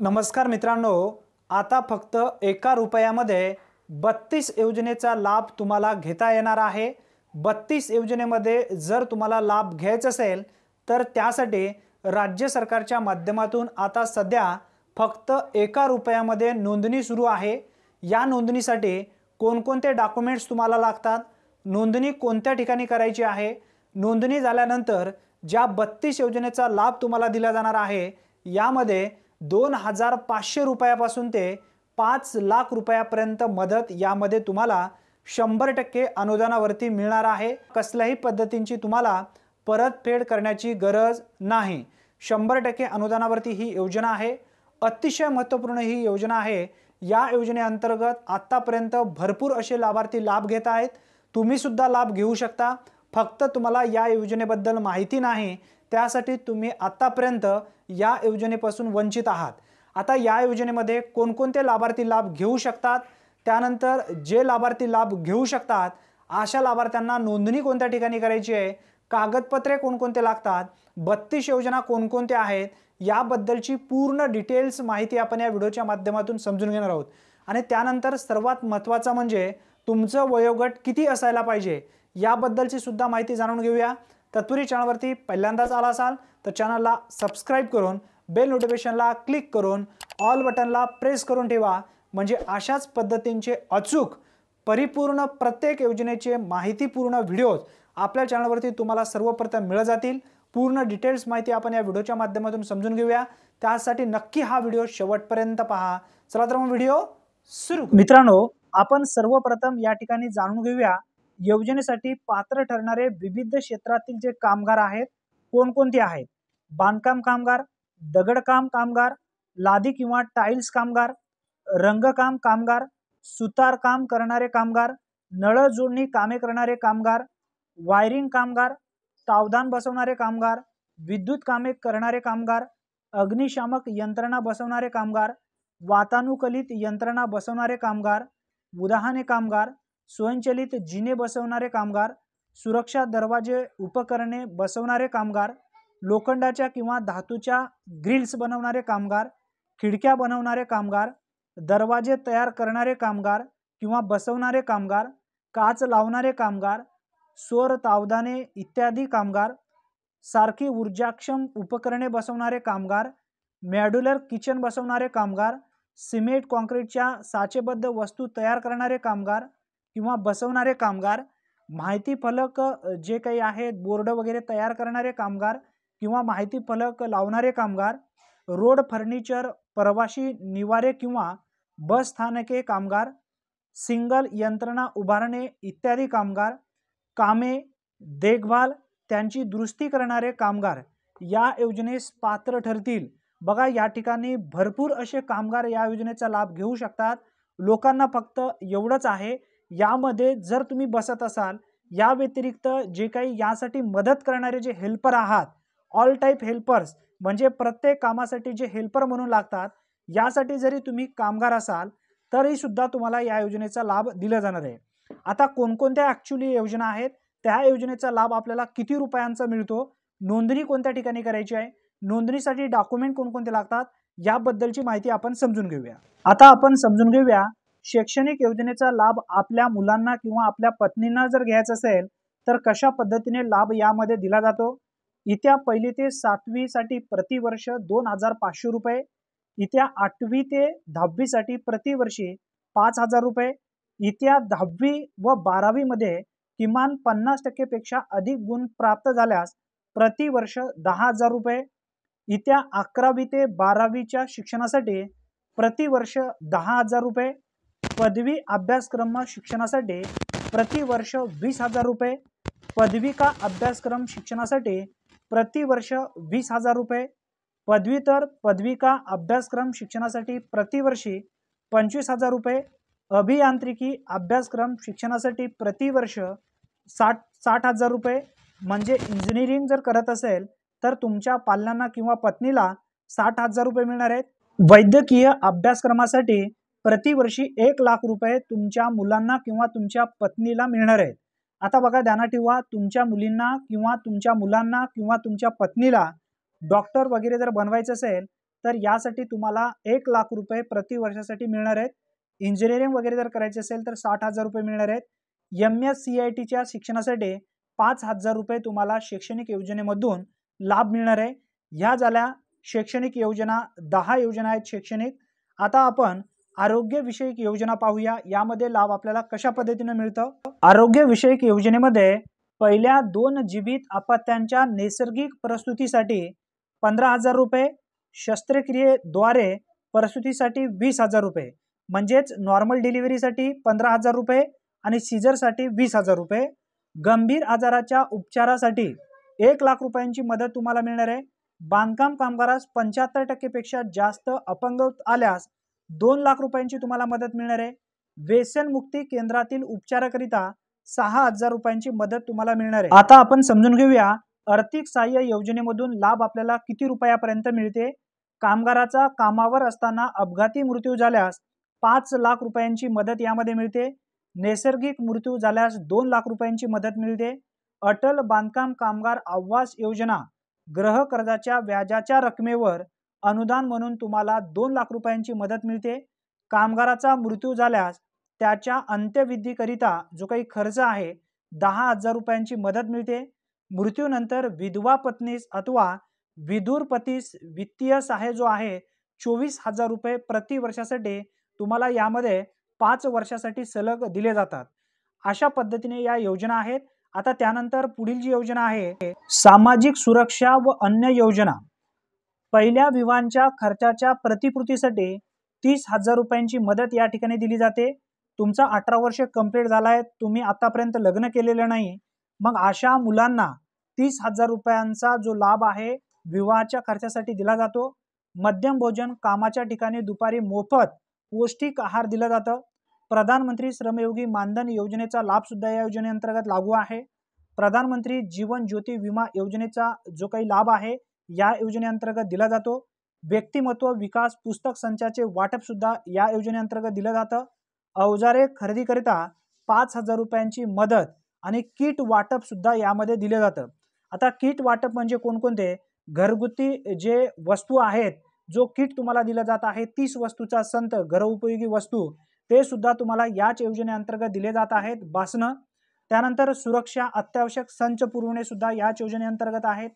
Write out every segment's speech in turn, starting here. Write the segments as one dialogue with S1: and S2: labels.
S1: नमस्कार मित्रांनो आता फक्त एका रुपयामध्ये बत्तीस योजनेचा लाभ तुम्हाला घेता येणार आहे. बत्तीस योजनेमध्ये जर तुम्हाला लाभ घ्यायचा असेल तर त्यासाठी राज्य सरकारच्या माध्यमातून आता सध्या फक्त एका रुपयामध्ये नोंदणी सुरू आहे. या नोंदणीसाठी कोणकोणते डॉक्युमेंट्स तुम्हाला लागतात? नोंदणी कोणत्या ठिकाणी करायची आहे? नोंदणी झाल्यानंतर ज्या बत्तीस योजनेचा लाभ तुम्हाला दिला जाणार आहे यामध्ये दोन हजार पाचशे रुपयापासून ते पाच लाख रुपयापर्यंत मदत यामध्ये तुम्हाला शंभर टक्के अनुदानावरती मिळणार आहे. कसल्याही पद्धतींची तुम्हाला परतफेड करण्याची गरज नाही. शंभर टक्के अनुदानावरती ही योजना आहे. अतिशय महत्त्वपूर्ण ही योजना आहे. या योजनेअंतर्गत आत्तापर्यंत भरपूर असे लाभार्थी लाभ घेत आहेत. तुम्हीसुद्धा लाभ घेऊ शकता. फक्त तुम्हाला या योजनेबद्दल माहिती नाही. त्यासाठी तुम्ही आत्तापर्यंत या योजनेपासून वंचित आहात. आता या योजनेमध्ये कोणकोणते लाभार्थी लाभ घेऊ शकतात? त्यानंतर जे लाभार्थी लाभ घेऊ शकतात अशा लाभार्थ्यांना नोंदणी कोणत्या ठिकाणी करायची आहे? कागदपत्रे कोणकोणते लागतात? बत्तीस योजना कोणकोणत्या आहेत? याबद्दलची पूर्ण डिटेल्स माहिती आपण या व्हिडिओच्या माध्यमातून समजून घेणार आहोत. आणि त्यानंतर सर्वात महत्त्वाचं म्हणजे तुमचं वयोगट किती असायला पाहिजे? याबद्दलची सुद्धा माहिती जाणून घेऊया. तत्पुरी चॅनलवरती पहिल्यांदाच आला असाल तर चॅनलला सबस्क्राईब करून बेल नोटिफिकेशनला क्लिक करून ऑल बटनला प्रेस करून ठेवा. म्हणजे अशाच पद्धतींचे अचूक परिपूर्ण प्रत्येक योजनेचे माहितीपूर्ण व्हिडिओज आपल्या चॅनलवरती तुम्हाला सर्वप्रथम मिळत जातील. पूर्ण डिटेल्स माहिती आपण या व्हिडिओच्या माध्यमातून समजून घेऊया. त्यासाठी नक्की हा व्हिडिओ शेवटपर्यंत पहा. चला तर मग व्हिडिओ सुरू मित्रांनो आपण सर्वप्रथम या ठिकाणी जाणून घेऊया योजनेसाठी पात्र ठरणारे विविध क्षेत्रातील जे कामगार आहेत कोणकोणते आहेत? बांधकाम कामगार दगडकाम कामगार लादी किंवा टाईल्स कामगार रंगकाम कामगार सुतारकाम करणारे कामगार नळ जोडणी कामे करणारे कामगार वायरिंग कामगार तावदान बसवणारे कामगार विद्युत कामे करणारे कामगार अग्निशामक यंत्रणा बसवणारे कामगार वातानुकलित यंत्रणा बसवणारे कामगार उदाहरणे कामगार स्वयंचलित जिने बसवणारे कामगार सुरक्षा दरवाजे उपकरणे बसवणारे कामगार लोखंडाच्या किंवा धातूच्या ग्रिल्स बनवणारे कामगार खिडक्या बनवणारे कामगार दरवाजे तयार करणारे कामगार किंवा बसवणारे कामगार काच लावणारे कामगार स्वर तावदाने इत्यादी कामगार सारखी ऊर्जाक्षम उपकरणे बसवणारे कामगार मॅड्युलर किचन बसवणारे कामगार सिमेंट कॉन्क्रीटच्या साचेबद्ध वस्तू तयार करणारे कामगार किंवा बसवणारे कामगार माहिती फलक जे काही आहेत बोर्ड वगैरे तयार करणारे कामगार किंवा माहिती फलक लावणारे कामगार रोड फर्निचर प्रवाशी निवारे किंवा बस स्थानके कामगार सिंगल यंत्रणा उभारणे इत्यादी कामगार कामे देखभाल त्यांची दुरुस्ती करणारे कामगार या योजनेस पात्र ठरतील. बघा या ठिकाणी भरपूर असे कामगार या योजनेचा लाभ घेऊ शकतात. लोकांना फक्त एवढंच आहे यामध्ये जर तुम्ही बसत असाल या व्यतिरिक्त जे काही यासाठी मदत करणारे जे हेल्पर आहात ऑल टाईप हेल्पर्स म्हणजे प्रत्येक कामासाठी जे हेल्पर म्हणून लागतात यासाठी जरी तुम्ही कामगार असाल तरी सुद्धा तुम्हाला या योजनेचा लाभ दिला जाणार आहे. आता कोणकोणत्या ॲक्च्युली योजना आहेत? त्या योजनेचा लाभ आपल्याला किती रुपयांचा मिळतो? नोंदणी कोणत्या ठिकाणी करायची आहे? नोंदणीसाठी डॉक्युमेंट कोणकोणते लागतात? याबद्दलची माहिती आपण समजून घेऊया. आता आपण समजून घेऊया शैक्षणिक योजनेचा लाभ आपल्या मुलांना किंवा आपल्या पत्नींना जर घ्यायचा असेल तर कशा पद्धतीने लाभ यामध्ये दिला जातो? इत्या पहिली ते सातवीसाठी प्रतिवर्ष दोन हजार पाचशे रुपये इत्या आठवी ते दहावीसाठी प्रतिवर्षी पाच हजार रुपये इत्या दहावी व बारावीमध्ये किमान पन्नास टक्केपेक्षा अधिक गुण प्राप्त झाल्यास प्रतिवर्ष दहा हजार रुपये इत्या अकरावी ते बारावीच्या शिक्षणासाठी प्रतिवर्ष दहा हजार रुपये पदवी अभ्यासक्रम शिक्षणासाठी प्रतिवर्ष वीस हजार रुपये. पदविका अभ्यासक्रम शिक्षणासाठी प्रतिवर्ष वीस हजार रुपये. पदवीतर पदविका अभ्यासक्रम शिक्षणासाठी प्रतिवर्षी पंचवीस हजार रुपये. अभियांत्रिकी अभ्यासक्रम शिक्षणासाठी प्रतिवर्ष साठ साठ हजार रुपये. म्हणजे इंजिनिअरिंग जर करत असेल तर तुमच्या पाल्यांना किंवा पत्नीला साठ हजार रुपये मिळणार आहेत. वैद्यकीय अभ्यासक्रमासाठी प्रतिवर्षी एक लाख रुपये तुमच्या मुलांना किंवा तुमच्या पत्नीला मिळणार आहेत. आता बघा ध्यानात ठेवा तुमच्या मुलींना किंवा तुमच्या मुलांना किंवा तुमच्या पत्नीला डॉक्टर वगैरे जर बनवायचं असेल तर यासाठी तुम्हाला एक लाख रुपये प्रति वर्षासाठी मिळणार आहेत. इंजिनिअरिंग वगैरे जर करायचे असेल तर साठ हजार रुपये मिळणार आहेत. एम एस सी आय टीच्या शिक्षणासाठी पाच हजार रुपये तुम्हाला शैक्षणिक योजनेमधून लाभ मिळणार आहे. ह्या झाल्या शैक्षणिक योजना दहा योजना आहेत शैक्षणिक. आता आपण आरोग्यविषयक योजना पाहूया. यामध्ये लाभ आपल्याला कशा पद्धतीने मिळतं? आरोग्यविषयक योजनेमध्ये पहिल्या दोन जीवित अपत्यांच्या नैसर्गिक प्रस्तुतीसाठी पंधरा हजार रुपये शस्त्रक्रियेद्वारे प्रसूतीसाठी वीस हजार रुपये म्हणजेच नॉर्मल डिलिव्हरीसाठी पंधरा हजार रुपये आणि सीझरसाठी वीस हजार रुपये. गंभीर आजाराच्या उपचारासाठी एक लाख रुपयांची मदत तुम्हाला मिळणार आहे. बांधकाम कामगारास पंच्याहत्तर टक्केपेक्षा जास्त अपंग आल्यास दोन लाख रुपयांची तुम्हाला मदत मिळणार आहे. व्यसनमुक्ती केंद्रातील उपचाराकरिता सहा हजार रुपयांची मदत तुम्हाला मिळणार आहे. आता आपण समजून घेऊया आर्थिक सहाय्य योजनेमधून लाभ आपल्याला किती रुपयापर्यंत मिळते? कामगाराचा कामावर असताना अपघाती मृत्यू झाल्यास पाच लाख रुपयांची मदत यामध्ये मिळते. नैसर्गिक मृत्यू झाल्यास दोन लाख रुपयांची मदत मिळते. अटल बांधकाम कामगार आवास योजना ग्रह कर्जाच्या व्याजाच्या रकमेवर अनुदान म्हणून तुम्हाला दोन लाख रुपयांची मदत मिळते. कामगाराचा मृत्यू झाल्यास त्याच्या अंत्यविधीकरिता जो काही खर्च आहे दहा हजार रुपयांची मदत मिळते. मृत्यूनंतर विधवा पत्नीस अथवा विधूर पतीस वित्तीय सहाय्य जो आहे चोवीस हजार रुपये प्रति वर्षासाठी तुम्हाला यामध्ये पाच वर्षासाठी सलग दिले जातात. अशा पद्धतीने या योजना आहेत. आता त्यानंतर पुढील जी योजना आहे सामाजिक सुरक्षा व अन्य योजना. पहिल्या विवाहांच्या खर्चाच्या प्रतिकृतीसाठी तीस हजार रुपयांची मदत या ठिकाणी दिली जाते. तुमचा अठरा वर्ष कंप्लीट झाला आहे तुम्ही आतापर्यंत लग्न केलेलं नाही. मग अशा मुलांना तीस हजार रुपयांचा जो लाभ आहे विवाहाच्या खर्चासाठी दिला जातो. मध्यम भोजन कामाच्या ठिकाणी दुपारी मोफत पौष्टिक आहार दिला जातं. प्रधानमंत्री श्रमयोगी मानधन योजनेचा लाभ सुद्धा या योजनेअंतर्गत लागू आहे. प्रधानमंत्री जीवन ज्योती विमा योजनेचा जो काही लाभ आहे या योजनेअंतर्गत दिला जातो. व्यक्तिमत्व विकास पुस्तक संचाचे वाटप सुद्धा या योजनेअंतर्गत दिलं जातं. अवजारे खरेदीकरिता पाच हजार रुपयांची मदत आणि किट वाटप सुद्धा यामध्ये दिलं जातं. आता किट वाटप म्हणजे कोणकोणते? घरगुती जे वस्तू आहेत जो किट तुम्हाला दिला जात आहे तीस वस्तूचा संत घरउपयोगी वस्तू ते सुद्धा तुम्हाला याच योजनेअंतर्गत दिले जात आहेत. बासनं. त्यानंतर सुरक्षा अत्यावश्यक संच पुरवणे सुद्धा याच योजनेअंतर्गत आहेत.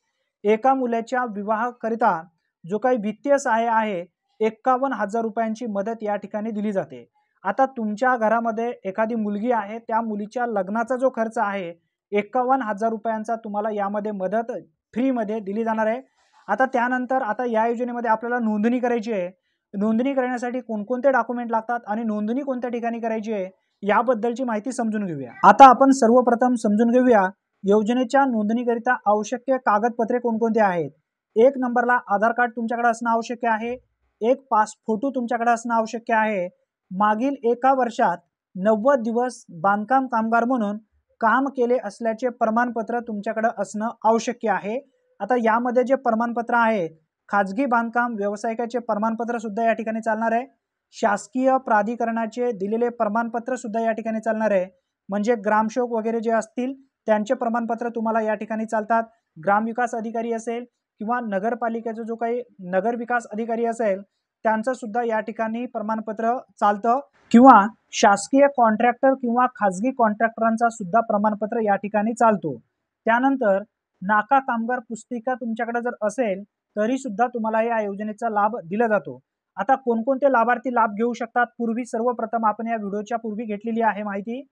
S1: एका मुलाच्या विवाहाकरिता जो काही वित्तीय सहाय्य आहे एक्कावन्न हजार रुपयांची मदत या ठिकाणी दिली जाते. आता तुमच्या घरामध्ये एखादी मुलगी आहे त्या मुलीच्या लग्नाचा जो खर्च आहे एक्कावन्न हजार रुपयांचा तुम्हाला यामध्ये मदत फ्रीमध्ये दिली जाणार आहे. आता त्यानंतर आता या योजनेमध्ये आपल्याला नोंदणी करायची आहे. नोंदणी करण्यासाठी कोणकोणते डॉक्युमेंट लागतात आणि नोंदणी कोणत्या ठिकाणी करायची आहे याबद्दलची माहिती समजून घेऊया. आता आपण सर्वप्रथम समजून घेऊया योजनेच्या नोंदणीकरिता आवश्यक कागदपत्रे कोणकोणते आहेत? एक नंबरला आधार कार्ड तुमच्याकडे असणं आवश्यक आहे. एक पास फोटो तुमच्याकडे असणं आवश्यक आहे. मागील एका वर्षात नव्वद दिवस बांधकाम कामगार म्हणून काम केले असल्याचे प्रमाणपत्र तुमच्याकडे असणं आवश्यक आहे. आता यामध्ये जे प्रमाणपत्र आहे खाजगी बांधकाम व्यावसायिकाचे प्रमाणपत्र सुद्धा या ठिकाणी चालणार आहे. शासकीय प्राधिकरणाचे दिलेले प्रमाणपत्र सुद्धा या ठिकाणी चालणार आहे. म्हणजे ग्रामशोक वगैरे जे असतील त्यांचे प्रमाणपत्र तुम्हाला या ठिकाणी चालतात. ग्रामविकास अधिकारी असेल किंवा नगरपालिकेचा जो काही नगर विकास अधिकारी असेल त्यांचं सुद्धा या ठिकाणी प्रमाणपत्र चालतं. किंवा शासकीय कॉन्ट्रॅक्टर किंवा खाजगी कॉन्ट्रॅक्टरांचा सुद्धा प्रमाणपत्र या ठिकाणी चालतो. त्यानंतर नाका कामगार पुस्तिका तुमच्याकडे जर असेल तरी सुद्धा तुम्हाला या योजनेचा लाभ दिला जातो. आता कोणकोणते लाभार्थी लाभ घेऊ शकतात? पूर्वी सर्वप्रथम आपण या व्हिडिओच्या पूर्वी घेतलेली आहे माहिती.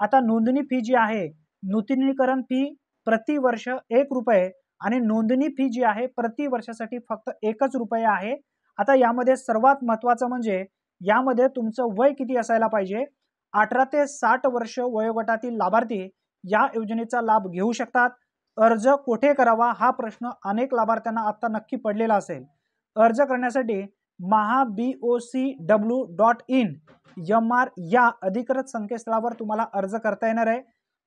S1: आता नोंदणी फी जी आहे नूतनीकरण फी प्रति वर्ष एक रुपये आणि नोंदणी फी जी आहे प्रति वर्षासाठी फक्त एकच रुपये आहे. आता यामध्ये सर्वात महत्त्वाचं म्हणजे यामध्ये तुमचं वय किती असायला पाहिजे? अठरा ते साठ वर्ष वयोगटातील लाभार्थी या योजनेचा लाभ घेऊ शकतात. अर्ज कोठे करावा हा प्रश्न अनेक लाभार्थ्यांना आता नक्की पडलेला असेल. अर्ज करण्यासाठी Maha B O C W dot in M R या अधिकृत संकेतस्थळावर तुम्हाला अर्ज करता येणार आहे.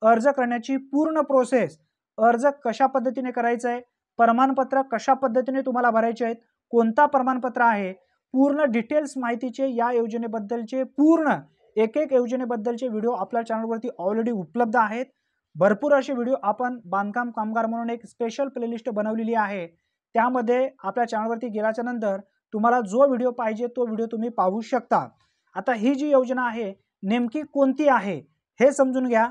S1: अर्ज करण्याची पूर्ण प्रोसेस अर्ज कशा पद्धतीने करायचा आहे प्रमाणपत्र कशा पद्धतीने तुम्हाला भरायचे आहेत कोणता प्रमाणपत्र आहे पूर्ण डिटेल्स माहितीचे या योजनेबद्दलचे पूर्ण एक एक योजनेबद्दलचे व्हिडिओ आपल्या चॅनलवरती ऑलरेडी उपलब्ध आहेत. भरपूर असे व्हिडिओ आपण बांधकाम कामगार म्हणून एक स्पेशल प्लेलिस्ट बनवलेली आहे. त्यामध्ये आपल्या चॅनलवरती गेल्याच्यानंतर तुम्हाला जो व्हिडिओ पाहिजे तो व्हिडिओ तुम्ही पाहू शकता. आता ही जी योजना आहे नेमकी कोणती आहे हे समजून घ्या.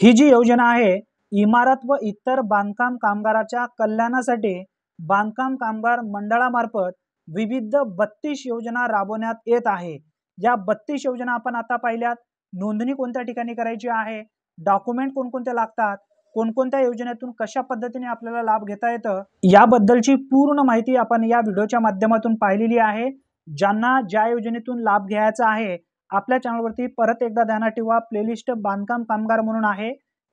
S1: ही जी योजना आहे इमारत व इतर बांधकाम कामगाराच्या कल्याणासाठी बांधकाम कामगार मंडळामार्फत विविध बत्तीस योजना राबवण्यात येत आहे. या बत्तीस योजना आपण आता पाहिल्यात. नोंदणी कोणत्या ठिकाणी करायची आहे? डॉक्युमेंट कोणकोणते लागतात? कोणकोणत्या योजनेतून कशा पद्धतीने आपल्याला लाभ घेता येतं? याबद्दलची पूर्ण माहिती आपण या व्हिडिओच्या माध्यमातून पाहिलेली आहे. ज्यांना ज्या योजनेतून लाभ घ्यायचा आहे आपल्या चॅनलवरती परत एकदा ध्यानात ठेवा. प्लेलिस्ट बांधकाम कामगार म्हणून आहे.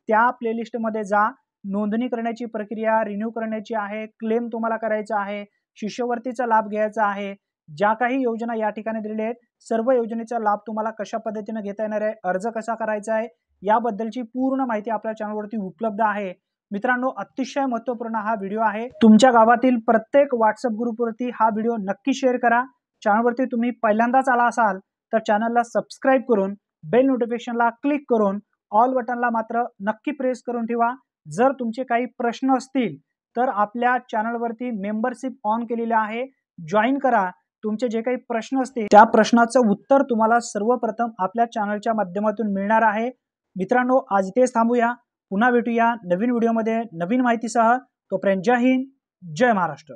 S1: त्या प्लेलिस्टमध्ये जा. नोंदणी करण्याची प्रक्रिया रिन्यू करण्याची आहे. क्लेम तुम्हाला करायचा आहे. शिष्यवर्तीचा लाभ घ्यायचा आहे. ज्या काही योजना या ठिकाणी दिलेल्या आहेत सर्व योजनेचा लाभ तुम्हाला कशा पद्धतीने घेता येणार आहे अर्ज कसा करायचा आहे याबद्दलची पूर्ण माहिती आपल्या चॅनलवरती उपलब्ध आहे. मित्रांनो अतिशय महत्त्वपूर्ण हा व्हिडिओ आहे. तुमच्या गावातील प्रत्येक व्हॉट्सअप ग्रुपवरती हा व्हिडिओ नक्की शेअर करा. चॅनलवरती तुम्ही पहिल्यांदाच आला असाल तर चॅनलला सबस्क्राईब करून बेल नोटिफिकेशनला क्लिक करून ऑल बटनला मात्र नक्की प्रेस करून ठेवा. जर तुमचे काही प्रश्न असतील तर आपल्या चॅनलवरती मेंबरशिप ऑन केलेली आहे. जॉईन करा. तुमचे जे काही प्रश्न असतील त्या प्रश्नाचं उत्तर तुम्हाला सर्वप्रथम आपल्या चॅनलच्या माध्यमातून मिळणार आहे. मित्रांनो आज इथेच थांबूया. पुन्हा भेटूया नवीन व्हिडिओमध्ये नवीन माहितीसह. तोपर्यंत जय हिंद जय महाराष्ट्र.